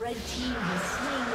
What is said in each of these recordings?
Red team has slain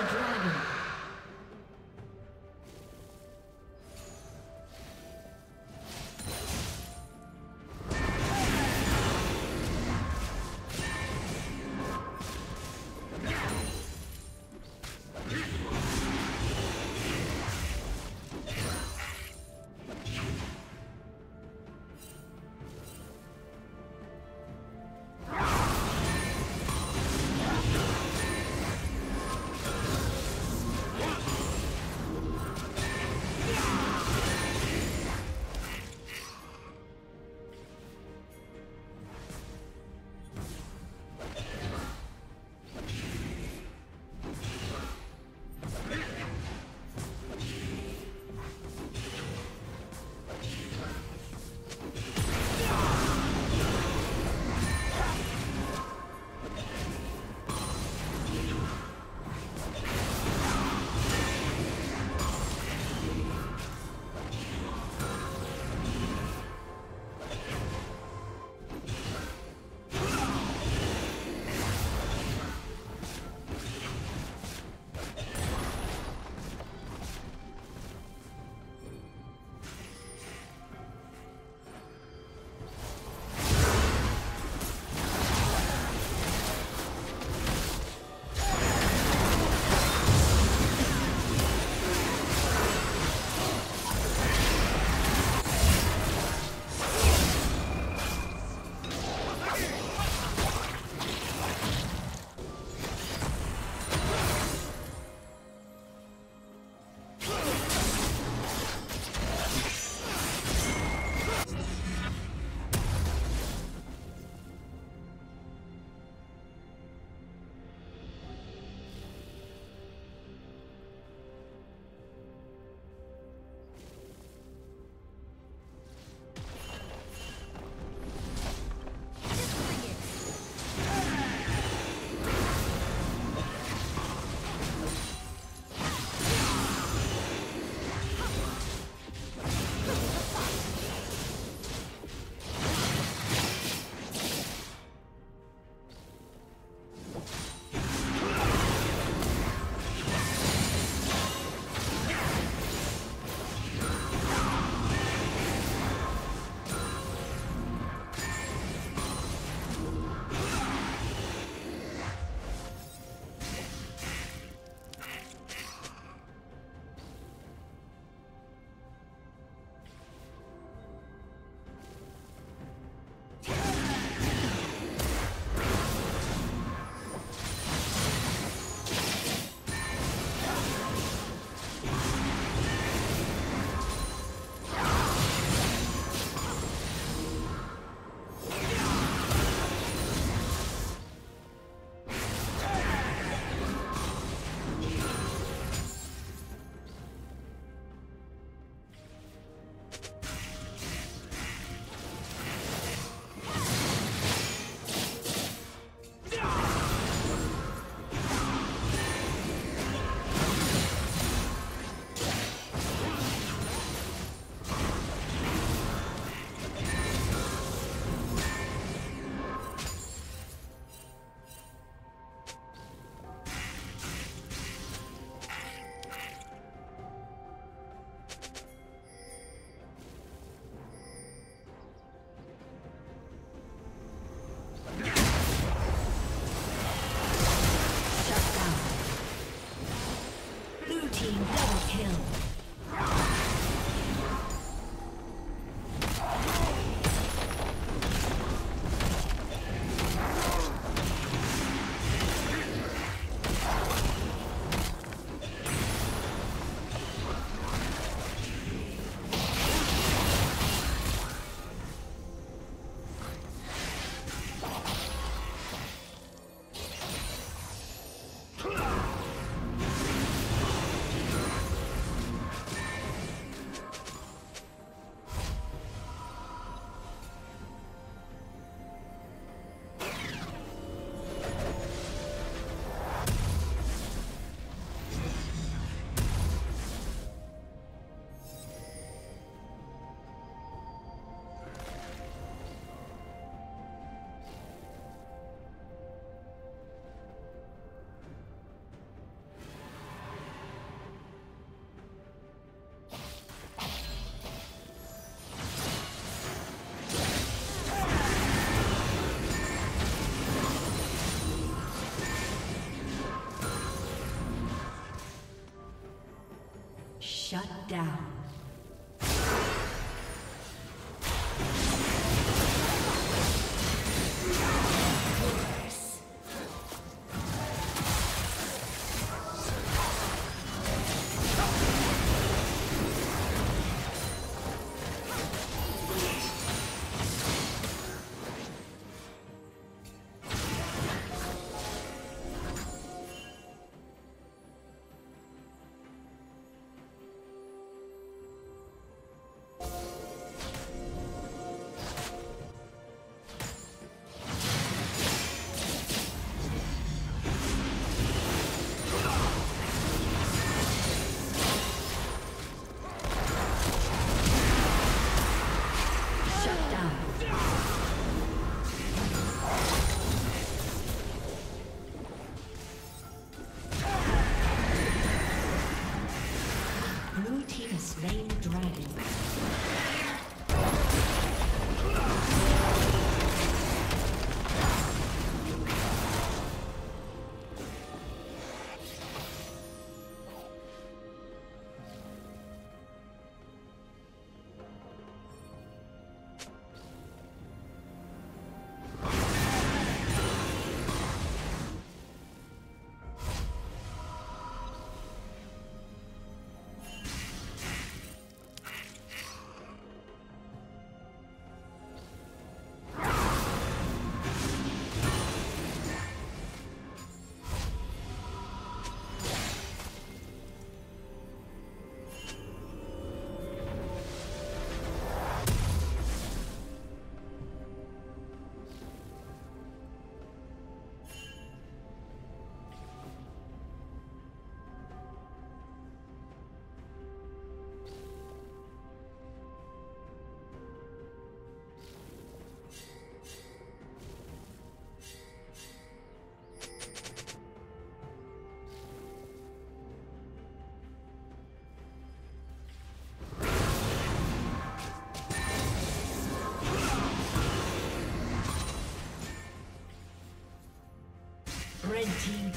Shut down. Red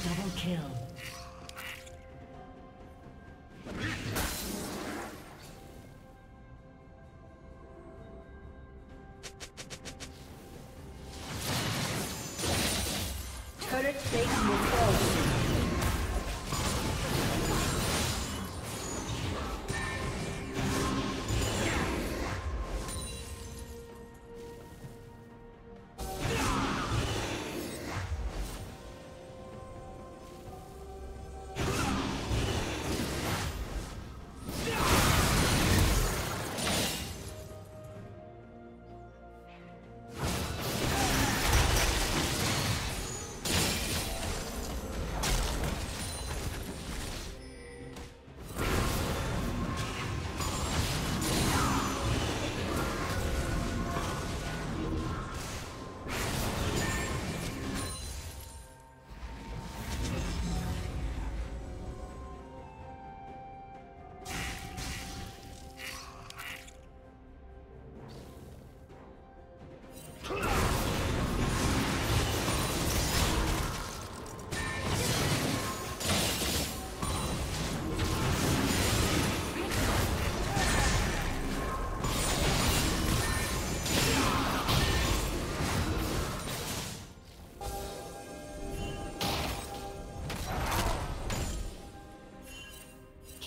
double kill. Turret plate will fall